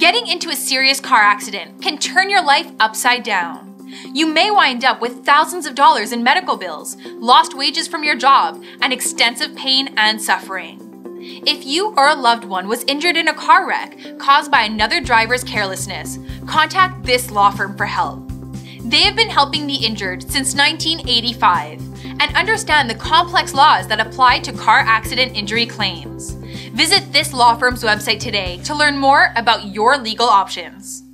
Getting into a serious car accident can turn your life upside down. You may wind up with thousands of dollars in medical bills, lost wages from your job, and extensive pain and suffering. If you or a loved one was injured in a car wreck caused by another driver's carelessness, contact this law firm for help. They have been helping the injured since 1985 and understand the complex laws that apply to car accident injury claims. Visit this law firm's website today to learn more about your legal options.